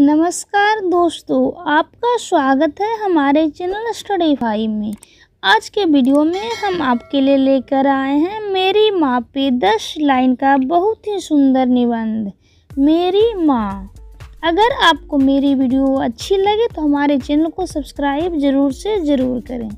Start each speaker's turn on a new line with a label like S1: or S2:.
S1: नमस्कार दोस्तों, आपका स्वागत है हमारे चैनल स्टडी फाइव में। आज के वीडियो में हम आपके लिए लेकर आए हैं मेरी माँ पे दस लाइन का बहुत ही सुंदर निबंध, मेरी माँ। अगर आपको मेरी वीडियो अच्छी लगे तो हमारे चैनल को सब्सक्राइब ज़रूर से ज़रूर करें।